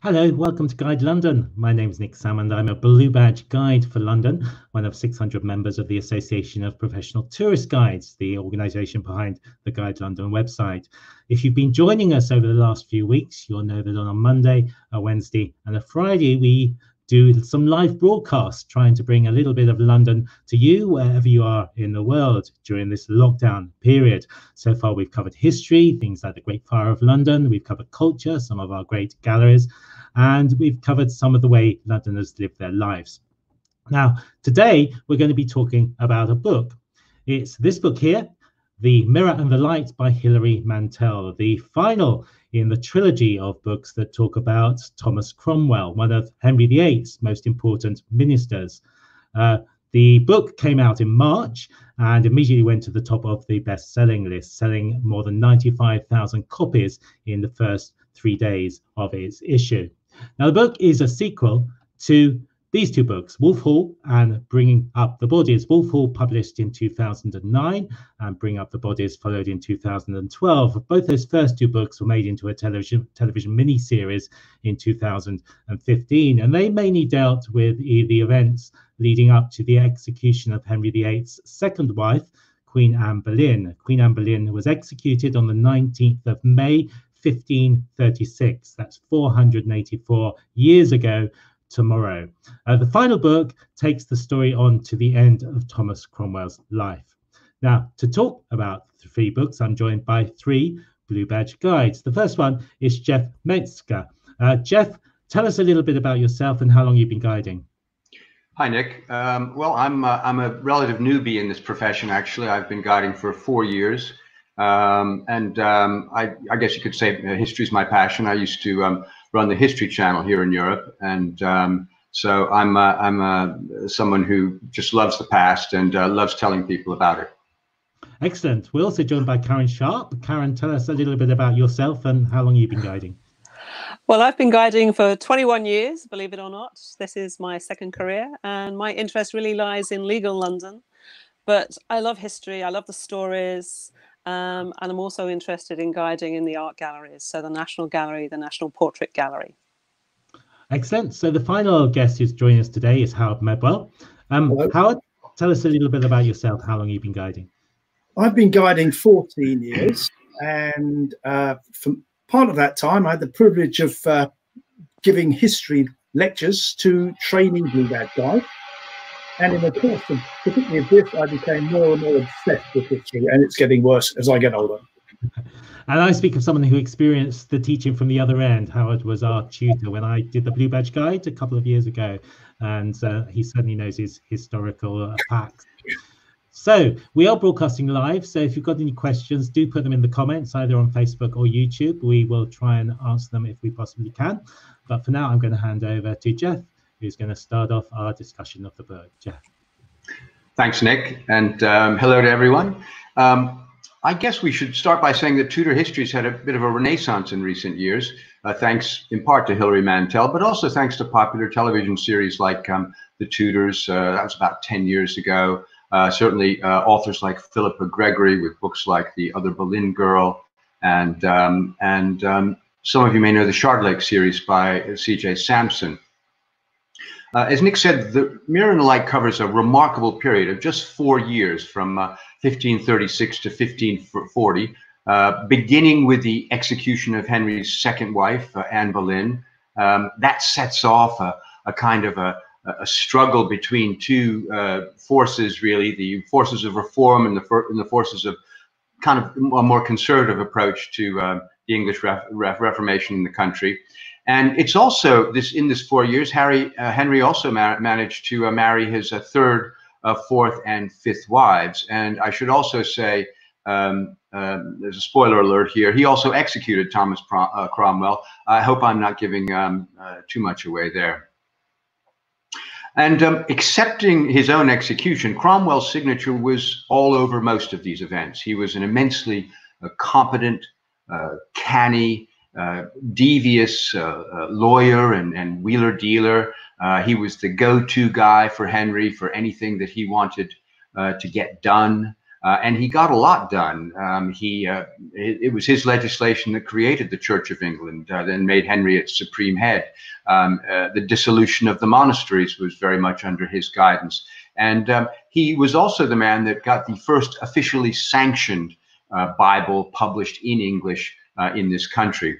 Hello, welcome to Guide London. My name is Nick Salmond. I'm a Blue Badge Guide for London, one of 600 members of the Association of Professional Tourist Guides, the organisation behind the Guide London website. If you've been joining us over the last few weeks, you'll know that on a Monday, a Wednesday, and a Friday, we do some live broadcasts trying to bring a little bit of London to you wherever you are in the world during this lockdown period. So far, we've covered history, things like the Great Fire of London, we've covered culture, some of our great galleries, and we've covered some of the way Londoners live their lives. Now, today we're going to be talking about a book. It's this book here, The Mirror and the Light by Hilary Mantel, the final in the trilogy of books that talk about Thomas Cromwell, one of Henry VIII's most important ministers. Uh, the book came out in March and immediately went to the top of the best selling list, selling more than 95,000 copies in the first three days of its issue. Now, the book is a sequel to these two books, Wolf Hall and Bringing Up the Bodies. Wolf Hall published in 2009 and Bring Up the Bodies followed in 2012. Both those first two books were made into a television television miniseries in 2015, and they mainly dealt with the events leading up to the execution of Henry VIII's second wife, Queen Anne Boleyn. Queen Anne Boleyn was executed on the 19th of May 1536. That's 484 years ago tomorrow. Uh, the final book takes the story on to the end of Thomas Cromwell's life. Now, to talk about the three books, I'm joined by three Blue Badge guides. The first one is Jeff Metzger. Uh, Jeff, tell us a little bit about yourself and how long you've been guiding. Hi, Nick. Um, well, I'm uh, I'm a relative newbie in this profession. Actually, I've been guiding for four years, um, and um, I, I, guess you could say history is my passion. I used to um, run the History Channel here in Europe, and um, so I'm uh, I'm uh, someone who just loves the past and uh, loves telling people about it. Excellent. We're also joined by Karen Sharpe. Karen, tell us a little bit about yourself and how long you've been guiding. Well, I've been guiding for 21 years, believe it or not. This is my second career, and my interest really lies in legal London. But I love history, I love the stories, um, and I'm also interested in guiding in the art galleries, so the National Gallery, the National Portrait Gallery. Excellent. So the final guest who's joining us today is Howard Medwell. Um, Howard, tell us a little bit about yourself, how long you've been guiding. I've been guiding 14 years, and uh, for part of that time, I had the privilege of uh, giving history lectures to trainee Blue Badge guides. And in the course of particularly of this, I became more and more obsessed with history, and it's getting worse as I get older. And I speak of someone who experienced the teaching from the other end. Howard was our tutor when I did the Blue Badge Guide a couple of years ago, and uh, he certainly knows his historical uh, facts. So we are broadcasting live. So if you've got any questions, do put them in the comments either on Facebook or YouTube. We will try and answer them if we possibly can. But for now, I'm going to hand over to Jeff who's going to start off our discussion of the book. Jeff. Thanks, Nick, and um, hello to everyone. Um, I guess we should start by saying that Tudor history's had a bit of a renaissance in recent years, uh, thanks in part to Hilary Mantel, but also thanks to popular television series like um, The Tudors. Uh, that was about 10 years ago. Uh, certainly, uh, authors like Philippa Gregory with books like The Other Boleyn Girl, and um, and um, some of you may know the Shardlake series by C.J. Sansom. Uh, as Nick said, the Mirror and the Light covers a remarkable period of just four years from uh, 1536 to 1540, uh, beginning with the execution of Henry's second wife, uh, Anne Boleyn. Um, that sets off a, a kind of a, a, struggle between two uh, forces, really, the forces of reform and the, and the forces of kind of a more conservative approach to uh, the English Ref Ref Reformation in the country. And it's also this in this four years, Harry uh, Henry also ma managed to uh, marry his uh, third, uh, fourth, and fifth wives. And I should also say, um, um, there's a spoiler alert here. He also executed Thomas Prom uh, Cromwell. I hope I'm not giving um, uh, too much away there. And um, accepting his own execution, Cromwell's signature was all over most of these events. He was an immensely competent, canny, devious uh, uh, lawyer and, and wheeler dealer. he was the go-to guy for Henry for anything that he wanted to get done. Uh, and he got a lot done. Um, he uh, it, it, was his legislation that created the Church of England, uh, then made Henry its supreme head. Um, uh, the dissolution of the monasteries was very much under his guidance, and um, he was also the man that got the first officially sanctioned uh, Bible published in English uh, in this country.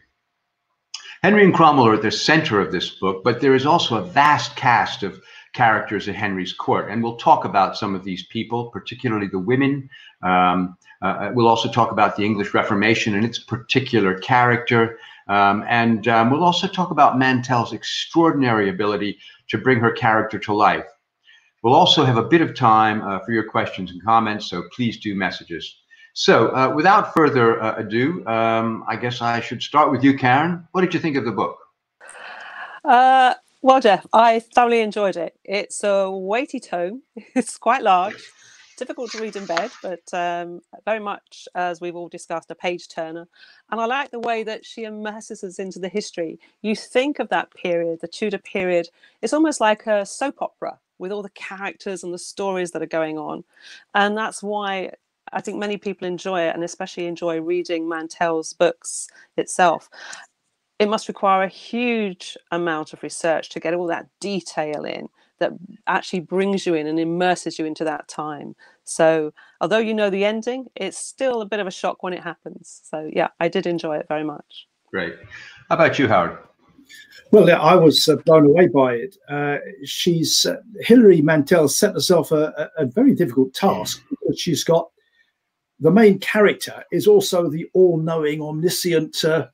Henry and Cromwell are at the center of this book, but there is also a vast cast of characters at Henry's court. And we'll talk about some of these people, particularly the women. Um, uh, uh, we'll also talk about the English Reformation and its particular character. Um, and um, we'll also talk about Mantel's extraordinary ability to bring her character to life. We'll also have a bit of time uh, for your questions and comments, so please do message us. So, uh, without further uh, ado, um, I guess I should start with you, Karen. What did you think of the book? Uh, well, Jeff, I thoroughly enjoyed it. It's a weighty tome. It's quite large, difficult to read in bed, but um, very much, as we've all discussed, a page turner. And I like the way that she immerses us into the history. You think of that period, the Tudor period, it's almost like a soap opera with all the characters and the stories that are going on. And that's why I think many people enjoy it and especially enjoy reading Mantel's books itself it must require a huge amount of research to get all that detail in that actually brings you in and immerses you into that time. So, although you know the ending, it's still a bit of a shock when it happens. So, yeah, I did enjoy it very much. Great. How about you, Howard? Well, I was uh, blown away by it. Uh, she's uh, Hilary Mantel set herself a, a, very difficult task because she's got the main character is also the all-knowing, omniscient uh,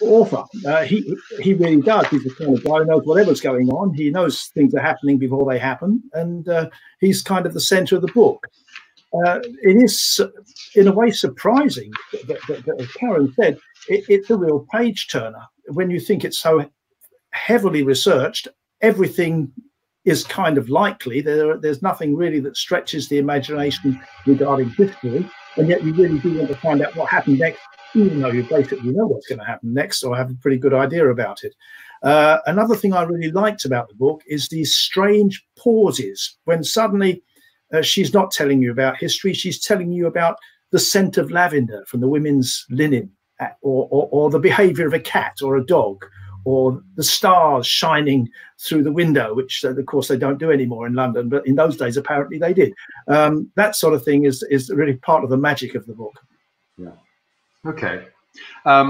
author. Uh, he he really does. He's the kind of guy who knows whatever's going on. He knows things are happening before they happen, and uh, he's kind of the centre of the book. Uh, it is, in a way, surprising that, that, that as Karen said, it, it's a real page turner. When you think it's so heavily researched, everything is kind of likely. There, there's nothing really that stretches the imagination regarding history, and yet you really do want to find out what happened next even though you basically know what's going to happen next or have a pretty good idea about it. Uh, another thing I really liked about the book is these strange pauses when suddenly uh, she's not telling you about history, she's telling you about the scent of lavender from the women's linen, uh, or, or, or the behavior of a cat or a dog, or the stars shining through the window, which uh, of course they don't do anymore in London, but in those days apparently they did. Um, that sort of thing is is really part of the magic of the book. Yeah. Okay. Um,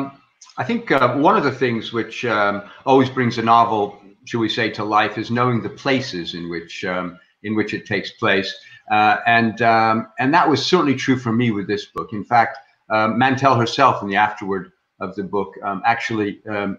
I think uh, one of the things which um, always brings a novel, should we say, to life is knowing the places in which um, in which it takes place, uh, and um, and that was certainly true for me with this book. In fact, uh, Mantel herself, in the afterword of the book, um, actually um,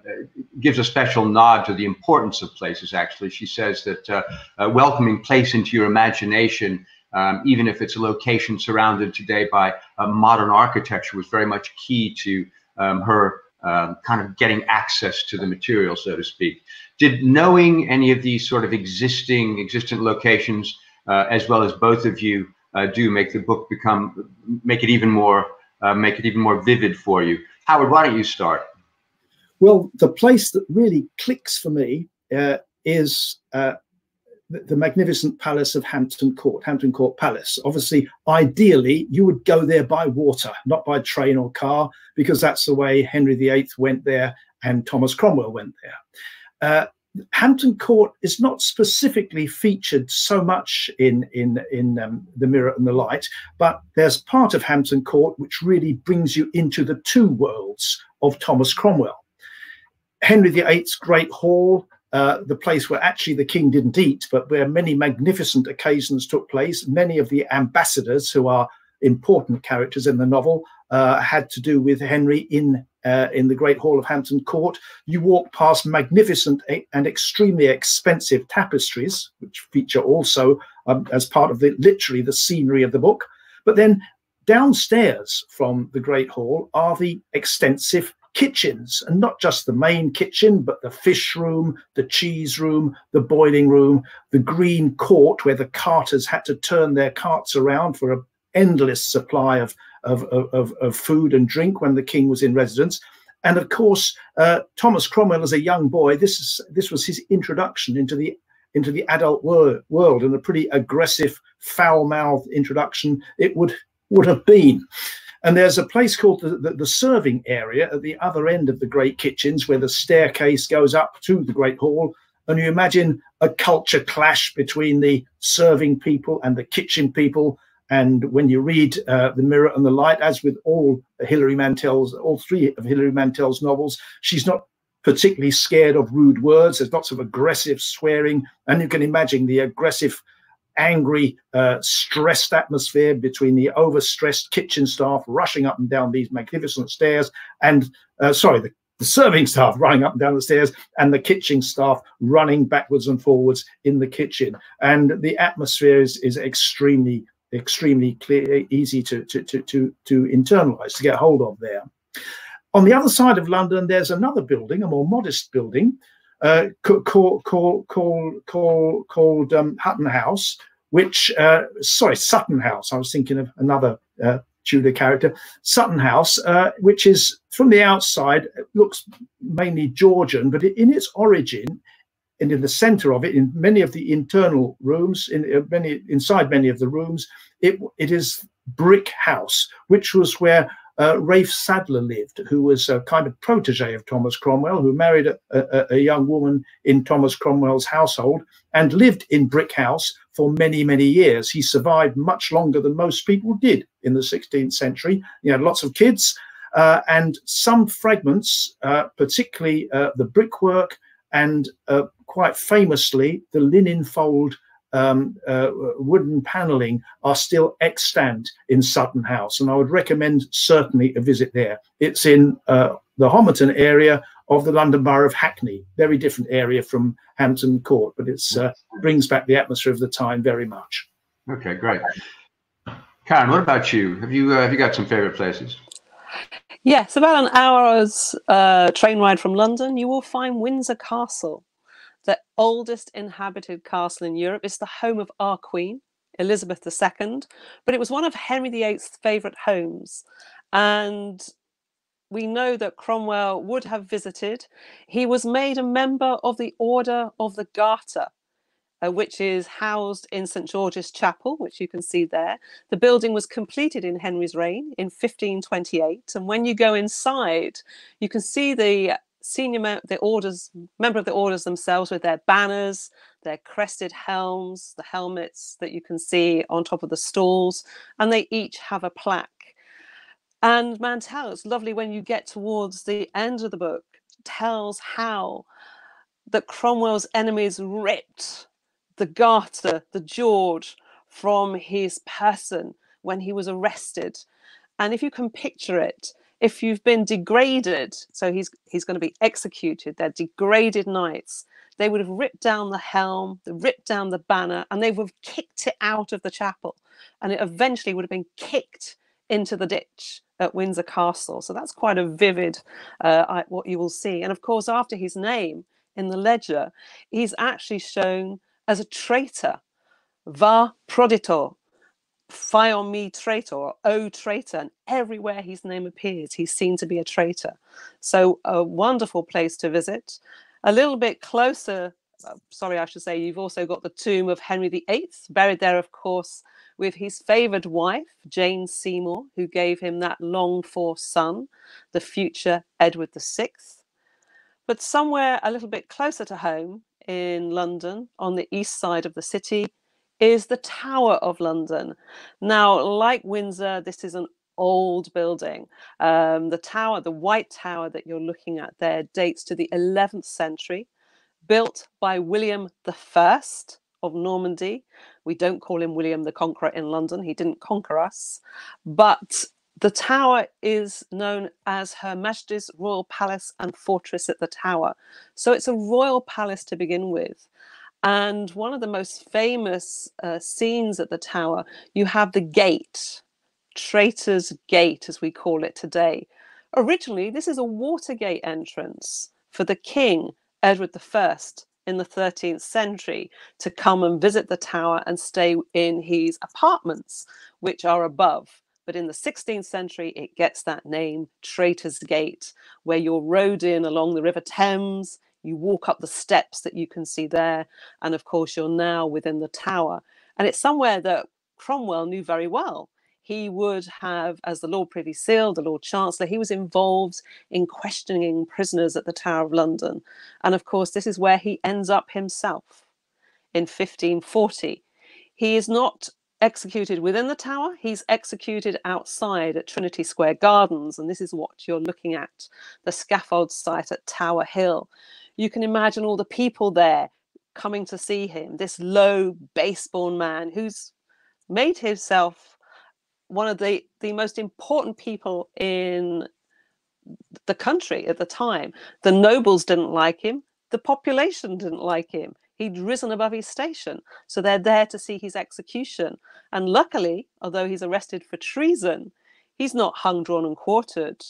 gives a special nod to the importance of places. Actually, she says that uh, welcoming place into your imagination um, even if it's a location surrounded today by uh, modern architecture, was very much key to um, her um, kind of getting access to the material, so to speak. Did knowing any of these sort of existing, existent locations, uh, as well as both of you uh, do, make the book become, make it even more, uh, make it even more vivid for you? Howard, why don't you start? Well, the place that really clicks for me uh, is uh, the magnificent palace of Hampton Court, Hampton Court Palace. Obviously, ideally, you would go there by water, not by train or car, because that's the way Henry VIII went there and Thomas Cromwell went there. Uh, Hampton Court is not specifically featured so much in in in um, the Mirror and the Light, but there's part of Hampton Court which really brings you into the two worlds of Thomas Cromwell. Henry VIII's Great Hall uh, the place where actually the king didn't eat, but where many magnificent occasions took place. Many of the ambassadors, who are important characters in the novel, uh, had to do with Henry in uh, in the Great Hall of Hampton Court. You walk past magnificent and extremely expensive tapestries, which feature also um, as part of the literally the scenery of the book. But then downstairs from the Great Hall are the extensive kitchens, and not just the main kitchen, but the fish room, the cheese room, the boiling room, the green court where the carters had to turn their carts around for an endless supply of, of, of, of food and drink when the king was in residence. And of course, uh, Thomas Cromwell, as a young boy, this is this was his introduction into the into the adult wor- world and a pretty aggressive, foul-mouthed introduction it would would have been. And there's a place called the, the, the, serving area at the other end of the great kitchens where the staircase goes up to the great hall. And you imagine a culture clash between the serving people and the kitchen people. And when you read uh, The Mirror and the Light, as with all Hilary Mantel's, all three of Hilary Mantel's novels, she's not particularly scared of rude words. There's lots of aggressive swearing. And you can imagine the aggressive angry, uh, stressed atmosphere between the overstressed kitchen staff rushing up and down these magnificent stairs, and uh, sorry, the, the, serving staff running up and down the stairs, and the kitchen staff running backwards and forwards in the kitchen. And the atmosphere is, is extremely, extremely clear, easy to, to, to, to, to internalize, to get hold of there. On the other side of London, there's another building, a more modest building, uh, called called called called, called um, Hutton House, which uh, sorry Sutton House. I was thinking of another uh, Tudor character, Sutton House, uh, which is from the outside looks mainly Georgian, but in its origin and in the center of it, in many of the internal rooms, in uh, many inside many of the rooms, it it is brick house, which was where uh, Rafe Sadler lived, who was a kind of protege of Thomas Cromwell, who married a, a, a, young woman in Thomas Cromwell's household and lived in Brick House for many, many years. He survived much longer than most people did in the 16th century. He had lots of kids, uh, and some fragments, uh, particularly uh, the brickwork and uh, quite famously the linen fold um, uh, wooden paneling are still extant in Sutton House, and I would recommend certainly a visit there. It's in uh, the Homerton area of the London Borough of Hackney, very different area from Hampton Court, but it uh, brings back the atmosphere of the time very much. Okay, great. Karen, what about you? Have you uh, have you got some favorite places? Yes, about an hour's uh, train ride from London, you will find Windsor Castle the oldest inhabited castle in Europe. It's the home of our queen, Elizabeth II, but it was one of Henry VIII's favourite homes. And we know that Cromwell would have visited. He was made a member of the Order of the Garter, uh, which is housed in St George's Chapel, which you can see there. The building was completed in Henry's reign in 1528. And when you go inside, you can see the senior the orders member of the orders themselves with their banners their crested helms the helmets that you can see on top of the stalls and they each have a plaque and Mantel, it's lovely when you get towards the end of the book, tells how that Cromwell's enemies ripped the garter, the George, from his person when he was arrested. And if you can picture it, if you've been degraded, so he's he's going to be executed, they're degraded knights, they would have ripped down the helm, ripped down the banner, and they would have kicked it out of the chapel. And it eventually would have been kicked into the ditch at Windsor Castle. So that's quite a vivid uh, what you will see. And of course, after his name in the ledger, he's actually shown as a traitor, va proditor, on me traitor or oh traitor and everywhere his name appears he's seen to be a traitor. So a wonderful place to visit. A little bit closer uh, sorry i should say you've also got the tomb of henry viii buried there of course with his favoured wife jane seymour who gave him that longed for son the future edward vi but somewhere a little bit closer to home in london on the east side of the city is the Tower of London. Now, like Windsor, this is an old building. Um, the tower, the White Tower that you're looking at there, dates to the 11th century, built by William I of Normandy. We don't call him William the Conqueror in London, he didn't conquer us. But the tower is known as Her Majesty's Royal Palace and Fortress at the Tower. So it's a royal palace to begin with. And one of the most famous uh, scenes at the tower, you have the gate, Traitor's Gate, as we call it today. Originally, this is a Watergate entrance for the king, Edward I, in the 13th century, to come and visit the tower and stay in his apartments, which are above. But in the 16th century, it gets that name, Traitor's Gate, where you're rowed in along the River Thames You walk up the steps that you can see there. And of course, you're now within the tower. And it's somewhere that Cromwell knew very well. He would have, as the Lord Privy Seal, the Lord Chancellor, he was involved in questioning prisoners at the Tower of London. And of course, this is where he ends up himself in 1540. He is not executed within the tower, he's executed outside at Trinity Square Gardens. And this is what you're looking at the scaffold site at Tower Hill. You can imagine all the people there coming to see him, this low, base-born man who's made himself one of the, the most important people in the country at the time. The nobles didn't like him, the population didn't like him. He'd risen above his station. So they're there to see his execution. And luckily, although he's arrested for treason, he's not hung, drawn, and quartered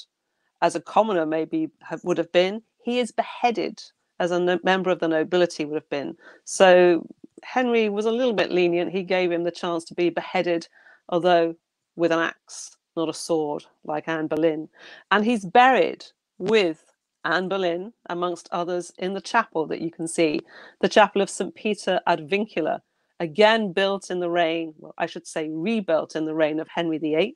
as a commoner maybe have, would have been. He is beheaded as a no member of the nobility would have been. So Henry was a little bit lenient. He gave him the chance to be beheaded, although with an axe, not a sword, like Anne Boleyn. And he's buried with Anne Boleyn, amongst others, in the chapel that you can see, the chapel of St. Peter ad Vincula, again built in the reign, well, I should say rebuilt in the reign of Henry VIII.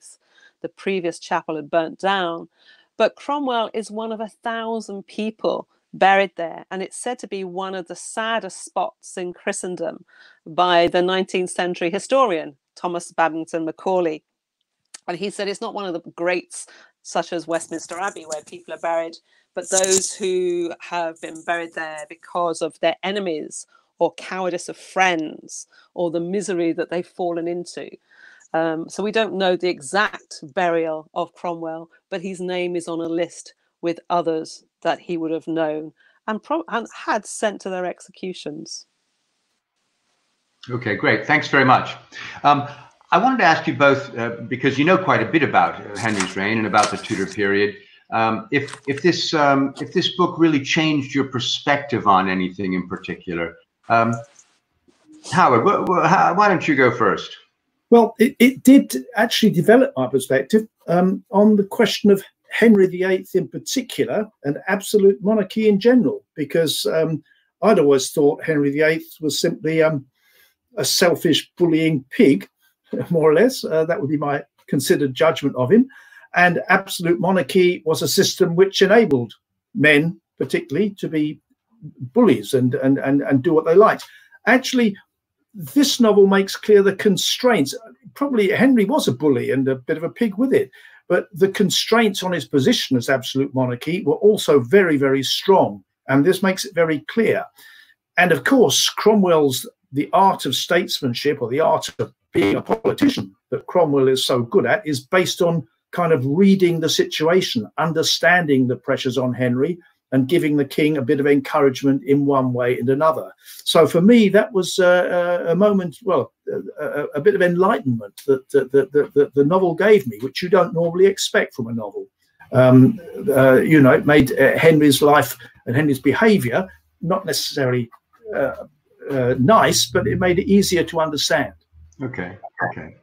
The previous chapel had burnt down. But Cromwell is one of a thousand people buried there, and it's said to be one of the saddest spots in Christendom by the 19th century historian Thomas Babington Macaulay. And he said it's not one of the greats such as Westminster Abbey, where people are buried, but those who have been buried there because of their enemies or cowardice of friends or the misery that they've fallen into. Um, so we don't know the exact burial of Cromwell, but his name is on a list with others that he would have known and, and had sent to their executions. Okay, great. Thanks very much. Um, I wanted to ask you both, uh, because you know quite a bit about Henry's reign and about the Tudor period, um, if if this um, if this book really changed your perspective on anything in particular. Um, Howard, wh wh why don't you go first? Well, it, it did actually develop my perspective um, on the question of Henry VIII in particular and absolute monarchy in general, because um, I'd always thought Henry VIII was simply um, a selfish, bullying pig more or less. Uh, that would be my considered judgment of him. And absolute monarchy was a system which enabled men, particularly, to be bullies and, and, and, and do what they liked. Actually, this novel makes clear the constraints. Probably Henry was a bully and a bit of a pig with it, but the constraints on his position as absolute monarchy were also very, very strong. And this makes it very clear. And of course, Cromwell's the art of statesmanship or the art of being a politician that Cromwell is so good at is based on kind of reading the situation, understanding the pressures on Henry, and giving the king a bit of encouragement in one way and another. So for me, that was uh, a moment, well, a, a, bit of enlightenment that, that, that, that, the novel gave me, which you don't normally expect from a novel. Um, uh, you know, it made uh, Henry's life and Henry's behavior not necessarily uh, uh, nice, but it made it easier to understand. Okay. Okay.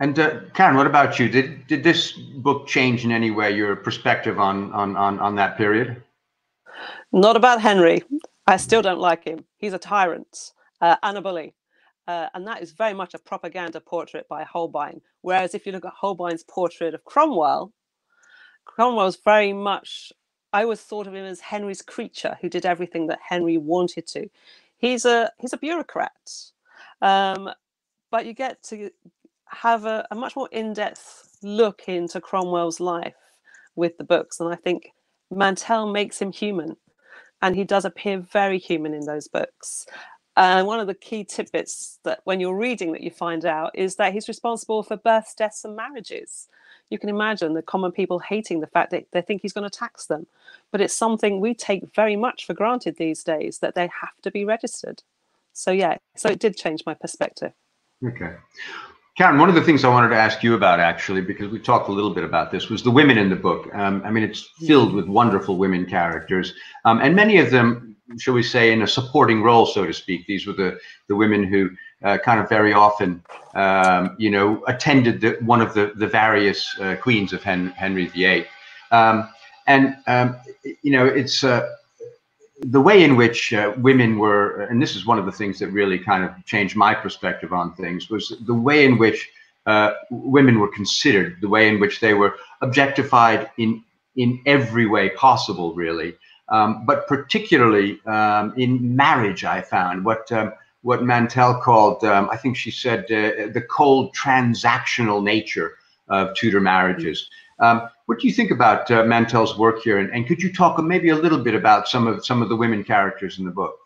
And uh, Karen, what about you? Did did this book change in any way your perspective on on on, on that period? Not about Henry. I still don't like him. He's a tyrant uh, and a bully. Uh, and that is very much a propaganda portrait by Holbein. Whereas if you look at Holbein's portrait of Cromwell, Cromwell's very much, I always thought of him as Henry's creature who did everything that Henry wanted to. He's a he's a bureaucrat. Um, but you get to have a, a much more in-depth look into Cromwell's life with the books, and I think Mantel makes him human, and he does appear very human in those books. And one of the key tidbits that when you're reading that you find out is that he's responsible for births, deaths, and marriages. You can imagine the common people hating the fact that they think he's going to tax them. But it's something we take very much for granted these days that they have to be registered. So, yeah, so it did change my perspective. Okay. Karen, one of the things I wanted to ask you about, actually, because we talked a little bit about this, was the women in the book. Um, I mean, it's filled with wonderful women characters, um, and many of them, shall we say, in a supporting role, so to speak. These were the the women who uh, kind of very often, um, you know, attended the, one of the the various uh, queens of Hen Henry VIII, um, and um, you know, it's. Uh, the way in which uh, women were, and this is one of the things that really kind of changed my perspective on things, was the way in which uh, women were considered, the way in which they were objectified in in every way possible, really. Um, but particularly um, in marriage, I found what um, what Mantel called, um, I think she said, uh, the cold transactional nature of Tudor marriages. Um, what do you think about uh, Mantel's work here? And, and, could you talk maybe a little bit about some of some of the women characters in the book?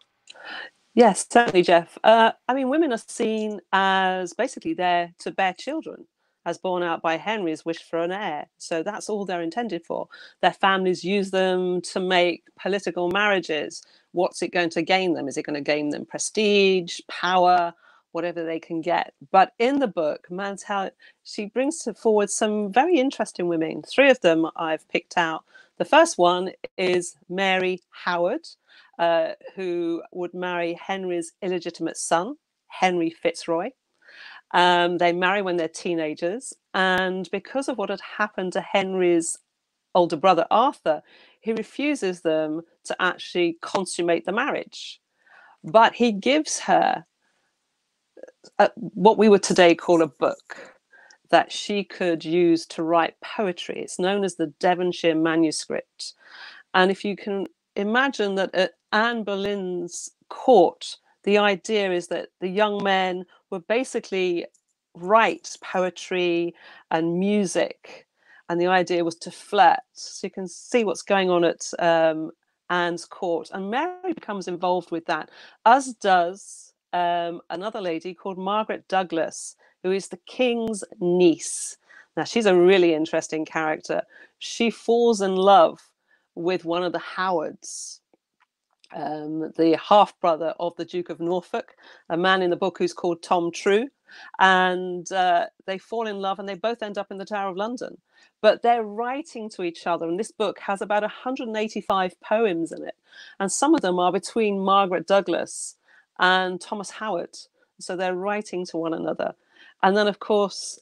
Yes, certainly, Jeff. Uh, I mean, women are seen as basically there to bear children, as borne out by Henry's wish for an heir. So that's all they're intended for. Their families use them to make political marriages. What's it going to gain them? Is it going to gain them prestige, power, whatever they can get. But in the book, Mantel, she brings forward some very interesting women. Three of them I've picked out. The first one is Mary Howard, uh, who would marry Henry's illegitimate son, Henry Fitzroy. Um, they marry when they're teenagers, and because of what had happened to Henry's older brother Arthur, he refuses them to actually consummate the marriage. But he gives her a, what we would today call a book that she could use to write poetry. It's known as the Devonshire manuscript. And if you can imagine that at Anne Boleyn's court, the idea is that the young men would basically write poetry and music. And the idea was to flirt. So you can see what's going on at um, Anne's court. And Mary becomes involved with that, as does um, another lady called Margaret Douglas, who is the king's niece. Now, she's a really interesting character. She falls in love with one of the Howards, um, the half brother of the Duke of Norfolk, a man in the book who's called Tom True. And uh, they fall in love and they both end up in the Tower of London. But they're writing to each other. And this book has about 185 poems in it. And some of them are between Margaret Douglas and Thomas Howard. So they're writing to one another. And then, of course,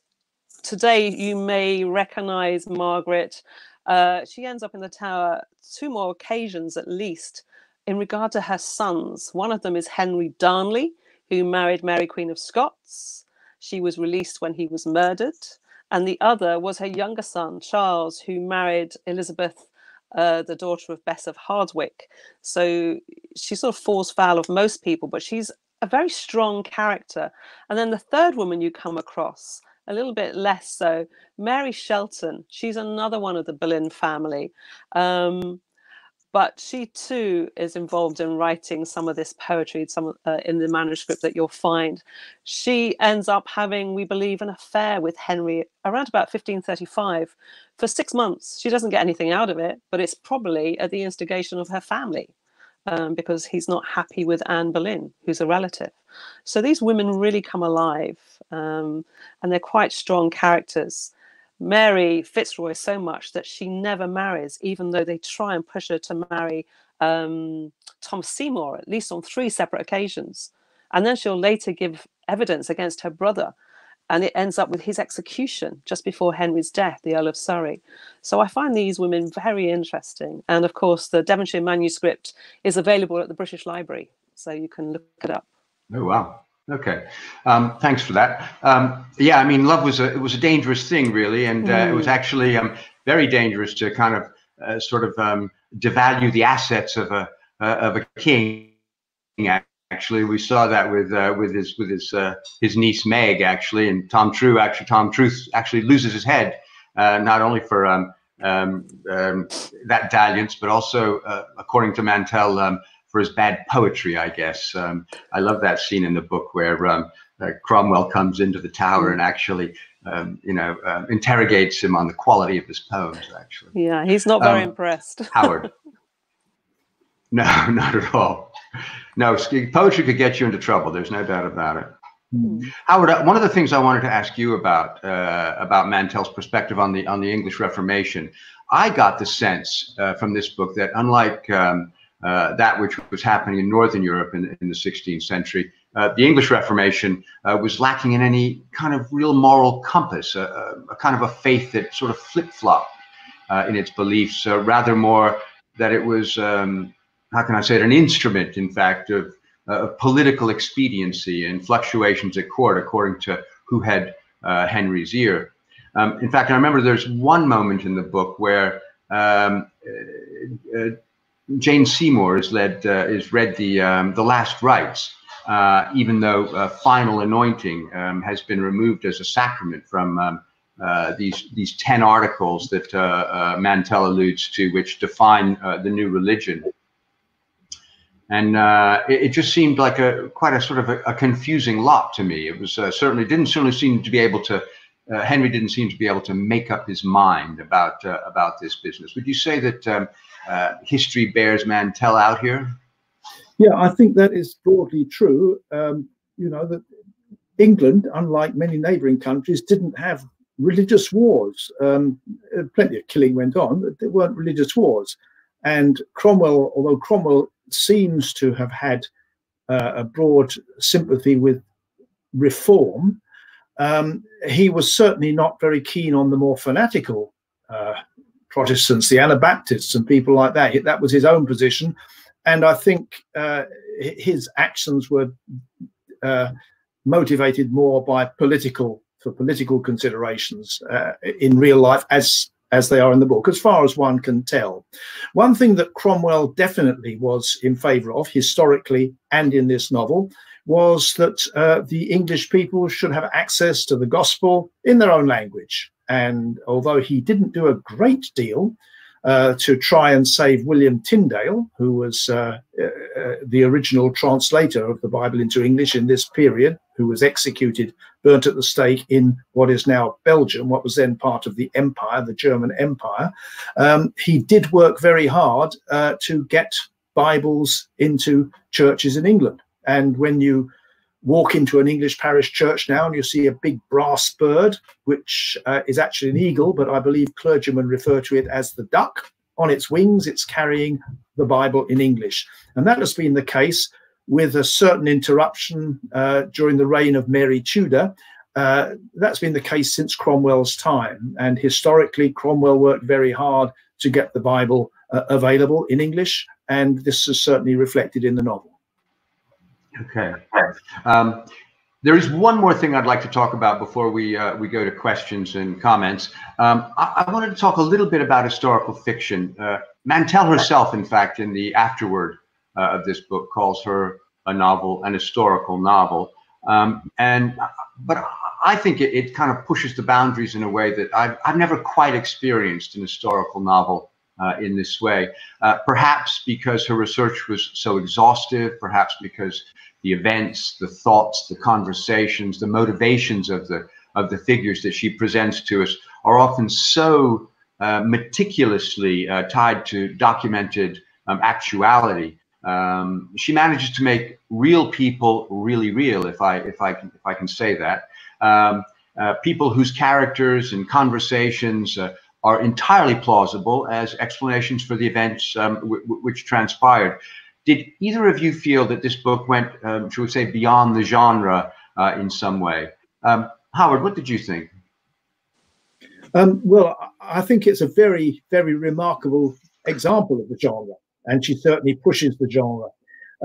today you may recognize Margaret. Uh, she ends up in the tower two more occasions at least in regard to her sons. One of them is Henry Darnley, who married Mary, Queen of Scots. She was released when he was murdered. And the other was her younger son, Charles, who married Elizabeth uh, the daughter of Bess of Hardwick. So she sort of falls foul of most people, but she's a very strong character. And then the third woman you come across, a little bit less so, Mary Shelton. She's another one of the Boleyn family. Um, but she too is involved in writing some of this poetry some uh, in the manuscript that you'll find. She ends up having we believe an affair with henry around about 1535 for six months. She doesn't get anything out of it but it's probably at the instigation of her family um, because he's not happy with anne boleyn who's a relative. So these women really come alive um, and they're quite strong characters Mary Fitzroy so much that she never marries, even though they try and push her to marry um, Tom Seymour, at least on three separate occasions. And then she'll later give evidence against her brother. And it ends up with his execution just before Henry's death, the Earl of Surrey. So I find these women very interesting. And of course, the Devonshire manuscript is available at the British Library. So you can look it up. Oh, wow. Okay, um, thanks for that. Um, yeah, I mean, love was a it was a dangerous thing, really, and uh, mm. it was mm. actually um, very dangerous to kind of uh, sort of um, devalue the assets of a uh, of a king. Actually, we saw that with uh, with his with his uh, his niece Meg, actually, and Tom True. Actually, Tom Truth actually loses his head uh, not only for um, um, that dalliance, but also, according to Mantel for his bad poetry, I guess. Um, I love that scene in the book where um, uh, Cromwell comes into the tower and actually, um, you know, uh, interrogates him on the quality of his poems. Actually, yeah, he's not very um, impressed. Howard. No, not at all. No, poetry could get you into trouble. There's no doubt about it. Mm. Howard, uh, one of the things I wanted to ask you about uh, about Mantel's perspective on the on the English Reformation, I got the sense uh, from this book that unlike um, uh, that which was happening in Northern Europe in, in the 16th century. Uh, the English Reformation uh, was lacking in any kind of real moral compass, a, a, kind of a faith that sort of flip flopped uh, in its beliefs, uh, rather more that it was um, how can I say it, an instrument, in fact, of, uh, political expediency and fluctuations at court according to who had Henry's ear. Um, in fact, I remember there's one moment in the book where um, Jane Seymour has led uh, is read the um, the last rites, uh, even though final anointing um, has been removed as a sacrament from um, uh, these these ten articles that uh, uh, Mantel alludes to, which define the new religion. And it, it, just seemed like a quite a sort of a, a confusing lot to me. It was certainly didn't certainly seem to be able to uh, Henry didn't seem to be able to make up his mind about uh, about this business. Would you say that um, uh, history bears Mantel out here? Yeah, I think that is broadly true. Um, you know that England, unlike many neighbouring countries, didn't have religious wars. Um, plenty of killing went on, but there weren't religious wars. And Cromwell, although Cromwell seems to have had uh, a broad sympathy with reform, um, he was certainly not very keen on the more fanatical uh, Protestants, the Anabaptists, and people like that. That was his own position. And I think uh, his actions were uh, motivated more by political for political considerations uh, in real life as as they are in the book, as far as one can tell. One thing that Cromwell definitely was in favour of, historically and in this novel, was that uh, the English people should have access to the gospel in their own language. And although he didn't do a great deal uh, to try and save William Tyndale, who was uh, uh, the original translator of the Bible into English in this period, who was executed, burnt at the stake in what is now Belgium, what was then part of the Empire, the German Empire. Um, he did work very hard uh, to get Bibles into churches in England. And when you walk into an English parish church now and you see a big brass bird, which uh, is actually an eagle, but I believe clergymen refer to it as the duck. On its wings, it's carrying the Bible in English. And that has been the case with a certain interruption uh, during the reign of Mary Tudor. Uh, that's been the case since Cromwell's time. And historically, Cromwell worked very hard to get the Bible uh, available in English. And this is certainly reflected in the novel. Okay. Um, there is one more thing I'd like to talk about before we uh, we go to questions and comments. Um, I, I, wanted to talk a little bit about historical fiction. Uh, herself, in fact, in the afterword uh, of this book, calls her a novel, an historical novel. Um, and but I think it, it, kind of pushes the boundaries in a way that I've, I've never quite experienced an historical novel uh, in this way. Uh, perhaps because her research was so exhaustive, perhaps because the events, the thoughts, the conversations, the motivations of the of the figures that she presents to us are often so uh, meticulously uh, tied to documented um, actuality. Um, she manages to make real people really real, if I if I can, if I can say that. Um, uh, people whose characters and conversations uh, are entirely plausible as explanations for the events um, which transpired. Did either of you feel that this book went, um, should we say, beyond the genre uh, in some way? Um, Howard, what did you think? Um, well, I think it's a very, very remarkable example of the genre, and she certainly pushes the genre.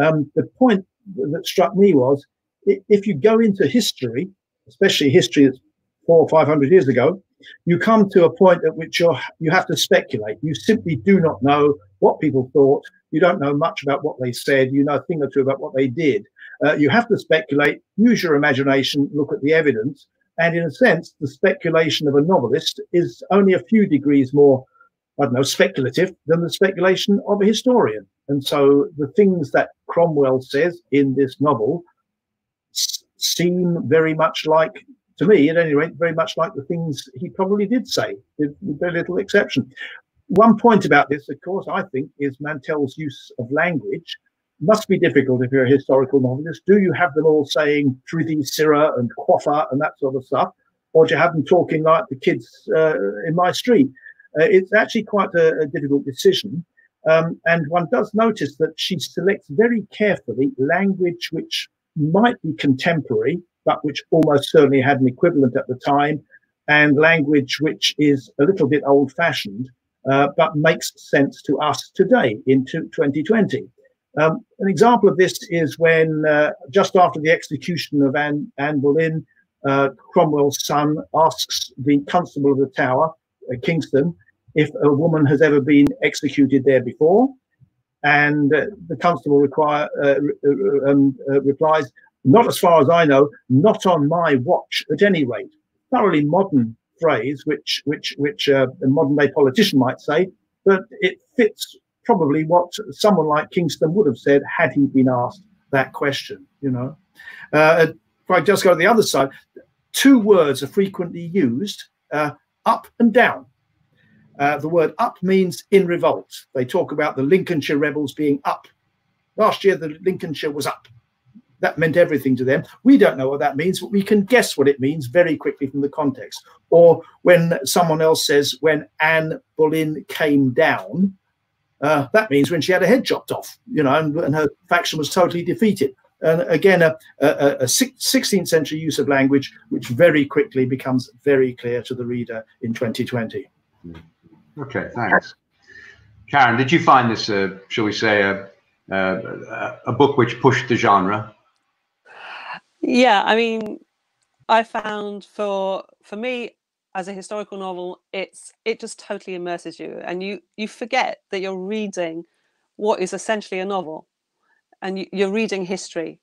Um, the point that struck me was if you go into history, especially history that's four or five hundred years ago, you come to a point at which you you have to speculate. You simply do not know what people thought. You don't know much about what they said. You know a thing or two about what they did. Uh, you have to speculate, use your imagination, look at the evidence. And in a sense, the speculation of a novelist is only a few degrees more, I don't know, speculative than the speculation of a historian. And so the things that Cromwell says in this novel seem very much like to me, at any rate, very much like the things he probably did say, with, with very little exception. One point about this, of course, I think, is Mantel's use of language. Must be difficult if you're a historical novelist. Do you have them all saying Prithee Sirrah and Quaffer and that sort of stuff? Or do you have them talking like the kids uh, in my street? Uh, it's actually quite a, a difficult decision. Um, and one does notice that she selects very carefully language which might be contemporary but which almost certainly had an equivalent at the time, and language which is a little bit old fashioned, uh, but makes sense to us today in 2020. Um, an example of this is when, uh, just after the execution of Anne, Anne Boleyn, uh, Cromwell's son asks the constable of the Tower, uh, Kingston, if a woman has ever been executed there before. And uh, the constable require, uh, um, replies, not as far as I know, not on my watch at any rate. Thoroughly modern phrase, which which which uh, a modern day politician might say, but it fits probably what someone like Kingston would have said had he been asked that question. You know, uh, if I just go to the other side, two words are frequently used: uh, up and down. Uh, the word up means in revolt. They talk about the Lincolnshire rebels being up. Last year, the Lincolnshire was up that meant everything to them. We don't know what that means, but we can guess what it means very quickly from the context. Or when someone else says, when Anne Boleyn came down, uh, that means when she had her head chopped off, you know, and, and her faction was totally defeated. And again, a, a, a, 16th century use of language, which very quickly becomes very clear to the reader in 2020. Okay, thanks. Karen, did you find this, uh, shall we say, a, a, a book which pushed the genre? Yeah, I mean, I found for for me as a historical novel, it's it just totally immerses you, and you you forget that you're reading what is essentially a novel, and you, you're reading history.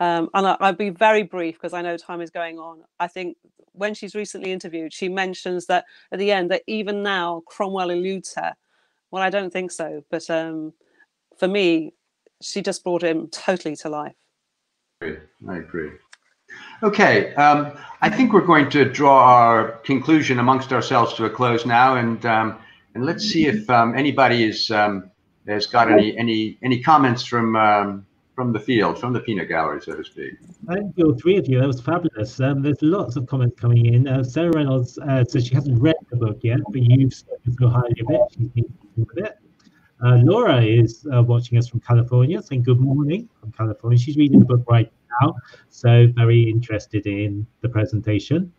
Um, and I, I'll be very brief because I know time is going on. I think when she's recently interviewed, she mentions that at the end that even now Cromwell eludes her. Well, I don't think so, but um, for me, she just brought him totally to life. I agree. Okay, um, I think we're going to draw our conclusion amongst ourselves to a close now, and um, and let's see if um, anybody is um, has got any any any comments from um, from the field, from the peanut gallery, so to speak. Thank you, three of you. That was fabulous. Um, there's lots of comments coming in. Uh, Sarah Reynolds uh, says she hasn't read the book yet, but you've spoken so highly of it. She's been with it. Uh, Laura is uh, watching us from California, saying good morning from California. She's reading the book right now, so very interested in the presentation.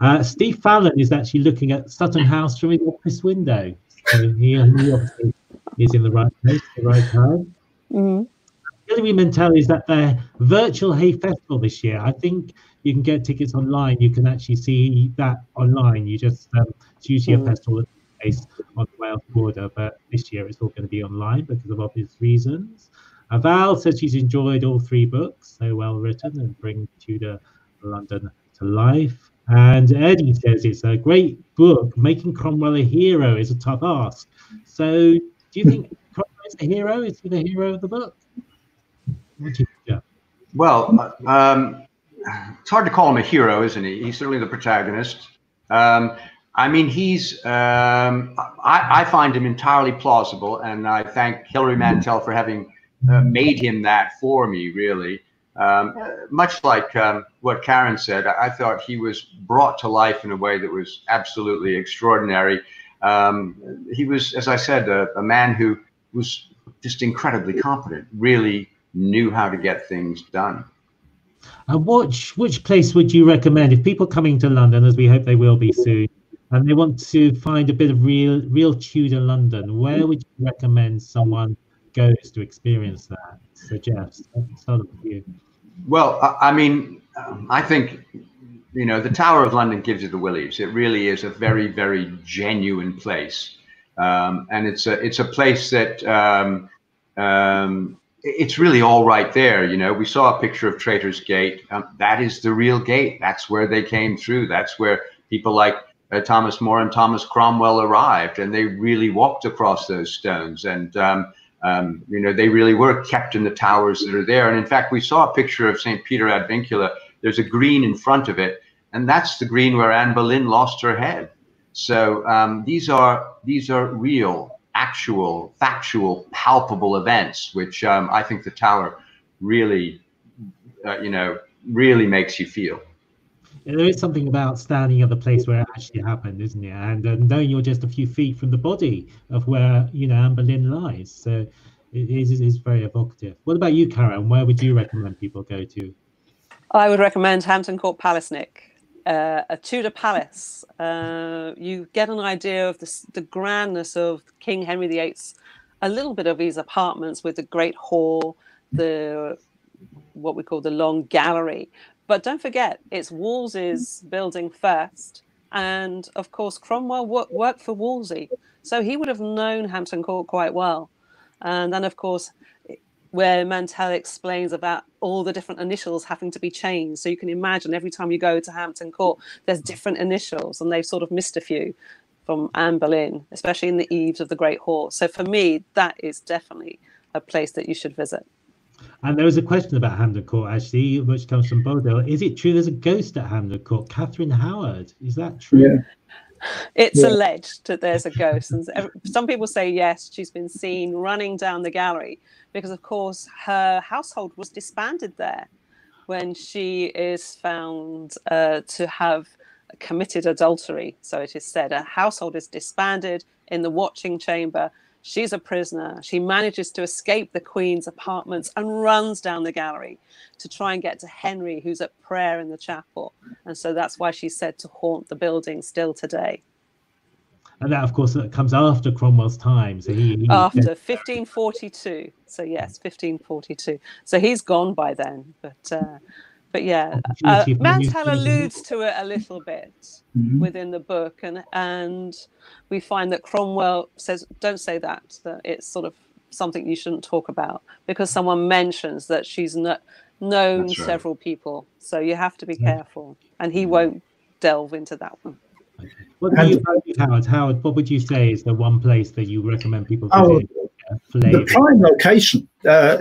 Uh, Steve Fallon is actually looking at Sutton House from his office window. So he, obviously is in the right place at the right time. Mm-hmm. Hilary Mantel is at the virtual Hay Festival this year. I think you can get tickets online. You can actually see that online. You just um, it's usually mm-hmm. a festival on the Wales border, but this year it's all going to be online because of obvious reasons. Uh, Val says she's enjoyed all three books, so well written and bring Tudor London to life. And Eddie says it's a great book. Making Cromwell a hero is a tough ask. So, do you think Cromwell is a hero? Is he the hero of the book? Well, um, it's hard to call him a hero, isn't he? He's certainly the protagonist. Um, I mean, he's, um, I, I, find him entirely plausible, and I thank Hilary Mantel for having uh, made him that for me, really. Um, much like um, what Karen said, I, I, thought he was brought to life in a way that was absolutely extraordinary. Um, he was, as I said, a, a man who was just incredibly competent, really knew how to get things done. And which which place would you recommend if people coming to London, as we hope they will be soon, and they want to find a bit of real real Tudor London, where would you recommend someone goes to experience that? So Jeff, start with you. Well, I mean, I think you know the Tower of London gives you the willies. It really is a very very genuine place, um, and it's a it's a place that. Um, um, it's really all right there. You know, we saw a picture of Traitor's Gate. Um, that is the real gate. That's where they came through. That's where people like uh, Thomas More and Thomas Cromwell arrived, and they really walked across those stones. And um, um, you know, they really were kept in the towers that are there. And in fact, we saw a picture of St. Peter ad Vincula. There's a green in front of it, and that's the green where Anne Boleyn lost her head. So um, these are these are real, actual, factual, palpable events, which um, I think the tower really, uh, you know, really makes you feel there is something about standing at the place where it actually happened, isn't it? And uh, knowing you're just a few feet from the body of where you know Anne Boleyn lies, so it is, it is very evocative. What about you, Karen? Where would you recommend people go to? I would recommend Hampton Court Palace, Nick. Uh, a Tudor palace. Uh, you get an idea of the, the grandness of King Henry VIII's a little bit of his apartments with the great hall, the what we call the long gallery. But don't forget, it's Wolsey's building first. And of course, Cromwell worked for Wolsey. So he would have known Hampton Court quite well. And then, of course, where Mantel explains about all the different initials having to be changed. So you can imagine every time you go to Hampton Court, there's different initials, and they've sort of missed a few from Anne Boleyn, especially in the eaves of the Great Hall. So for me, that is definitely a place that you should visit. And there was a question about Hampton Court actually, which comes from Bodil. Is it true there's a ghost at Hampton Court? Catherine Howard. Is that true? Yeah. It's yeah. alleged that there's a ghost, and some people say yes, she's been seen running down the gallery because, of course, her household was disbanded there when she is found uh, to have committed adultery. So it is said, a household is disbanded in the watching chamber. She's a prisoner. She manages to escape the Queen's apartments and runs down the gallery to try and get to Henry, who's at prayer in the chapel. And so that's why she's said to haunt the building still today. And that, of course, comes after Cromwell's time. So he, he after 1542. So yes, 1542. So he's gone by then. But uh, but yeah, uh, Mantel alludes to it a little bit mm-hmm. within the book, and and we find that Cromwell says, "Don't say that. That it's sort of something you shouldn't talk about," because someone mentions that she's no, known right. several people. So you have to be careful, and he won't delve into that one. What do you, Howard? Howard, what would you say is the one place that you recommend people visit? Oh, the prime location, uh,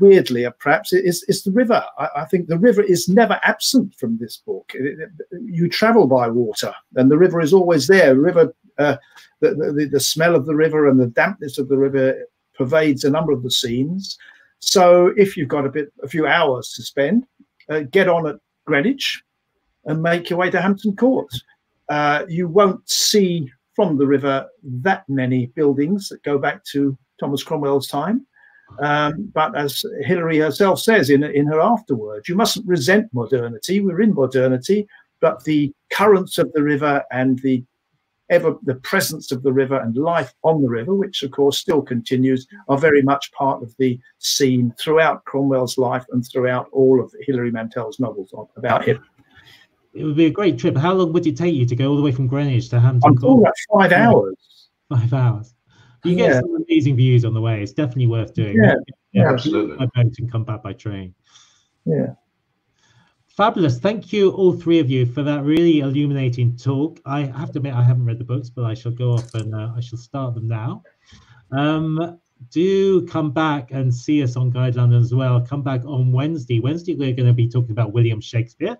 weirdly, uh, perhaps, is, is the river. I, I, think the river is never absent from this book. It, it, you travel by water, and the river is always there. The river, uh, the, the, the smell of the river and the dampness of the river pervades a number of the scenes. So, if you've got a bit, a few hours to spend, uh, get on at Greenwich and make your way to Hampton Court. Uh, you won't see from the river that many buildings that go back to Thomas Cromwell's time. Um, but as Hilary herself says in, in her afterwards, you mustn't resent modernity. We're in modernity, but the currents of the river and the ever the presence of the river and life on the river, which of course still continues, are very much part of the scene throughout Cromwell's life and throughout all of Hilary Mantel's novels about him it would be a great trip. How long would it take you to go all the way from Greenwich to Hampton? I'm talking about five hours. Five hours. You get yeah. some amazing views on the way. It's definitely worth doing. Yeah, yeah absolutely. By boat and come back by train. Yeah. Fabulous. Thank you, all three of you, for that really illuminating talk. I have to admit, I haven't read the books, but I shall go off and uh, I shall start them now. Um, do come back and see us on Guide London as well. Come back on Wednesday. Wednesday, we're going to be talking about William Shakespeare,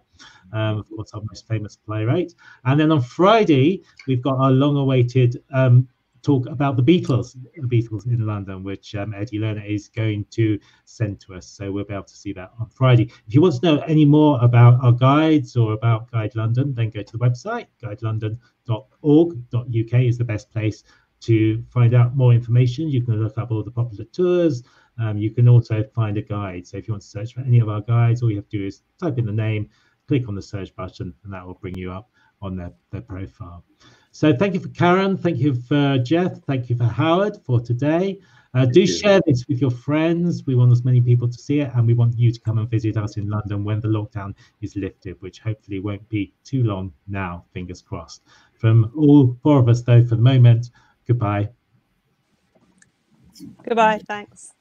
um, of course, our most famous playwright. And then on Friday, we've got our long awaited um, talk about the Beatles, the Beatles in London, which um, Eddie Lerner is going to send to us. So we'll be able to see that on Friday. If you want to know any more about our guides or about Guide London, then go to the website, guidelondon.org.uk is the best place to find out more information, you can look up all the popular tours. Um, you can also find a guide. So if you want to search for any of our guides, all you have to do is type in the name, click on the search button, and that will bring you up on their, their profile. So thank you for Karen. Thank you for Jeff. Thank you for Howard for today. Uh, do share this with your friends. We want as many people to see it, and we want you to come and visit us in London when the lockdown is lifted, which hopefully won't be too long now, fingers crossed. From all four of us, though, for the moment, Goodbye. Goodbye. Thanks.